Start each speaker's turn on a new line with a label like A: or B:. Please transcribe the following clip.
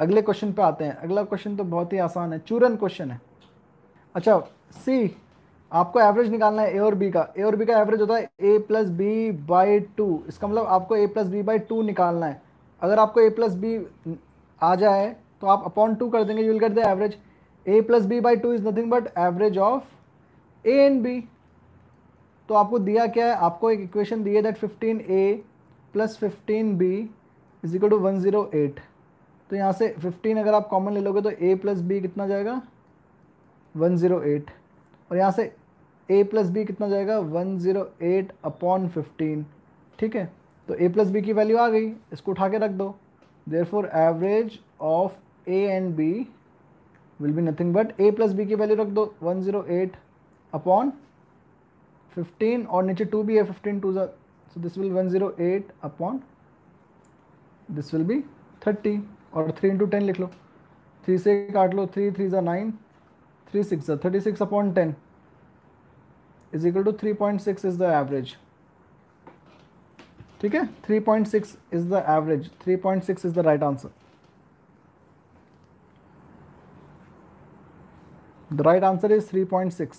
A: अगले क्वेश्चन पे आते हैं। अगला क्वेश्चन तो बहुत ही आसान है। चूरन क्वेश्चन है। अच्छा सी आपको एवरेज निकालना है ए और बी का। ए और बी का एवरेज होता है A plus B by two इसका मतलब आपको A plus B by two निकालना है। अगर आपको ए प्लस बी आ जाए तो आप अपॉन टू कर देंगे you will get the average A plus B by two is nothing but average of A and B तो आपको दिया क्या है? आपको एक इक्वेशन दी है that fifteen A plus fifteen B is equal to one zero eight तो यहाँ से फिफ्टीन अगर आप कॉमन ले लोगे तो ए प्लस बी कितना जाएगा? वन ज़ीरो एट और यहाँ से ए प्लस बी कितना जाएगा? One zero eight upon fifteen ठीक है? तो ए प्लस बी की वैल्यू आ गई, इसको उठा के रख दो। Therefore average of A and B will be nothing but A plus B की वैल्यू रख दो। One zero eight upon fifteen और नीचे टू भी है fifteen two so this will one zero eight upon this will be thirty और three into ten लिख लो। Three से काट लो थ्री थ्री ज़ा नाइन थ्री सिक्स ज़ा thirty six upon ten is equal to three point six is the average ठीक है? Three point six is the average three point six is the right answer the right answer is three point six